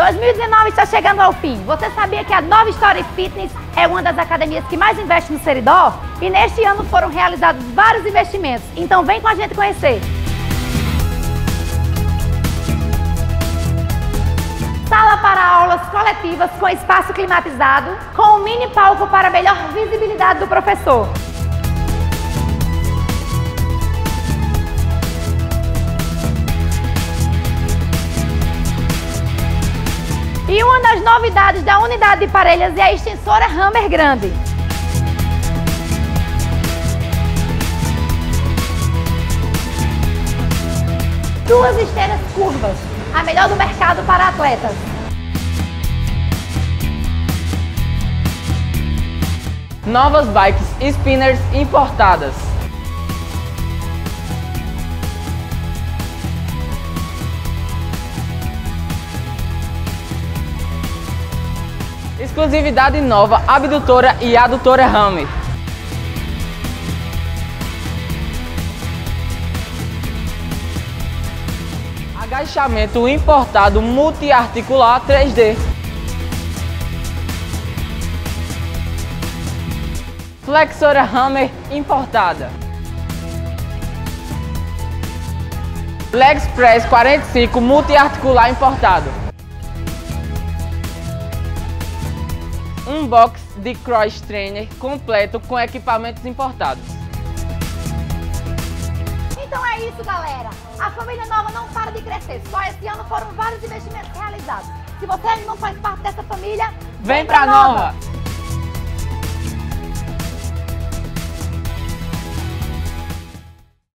2019 está chegando ao fim. Você sabia que a Nova Story Fitness é uma das academias que mais investe no Seridó? E neste ano foram realizados vários investimentos. Então vem com a gente conhecer. Sala para aulas coletivas com espaço climatizado, com um mini palco para melhor visibilidade do professor. E uma das novidades da unidade de parelhas é a extensora Hammer Grande. Duas esteiras curvas, a melhor do mercado para atletas. Novas bikes spinners importadas. Exclusividade nova, abdutora e adutora Hammer. Agachamento importado multiarticular 3D. Flexora Hammer importada. Leg Press 45 multiarticular importado. Um box de cross trainer completo com equipamentos importados. Então é isso, galera. A família nova não para de crescer. Só esse ano foram vários investimentos realizados. Se você não faz parte dessa família, Vem pra nova.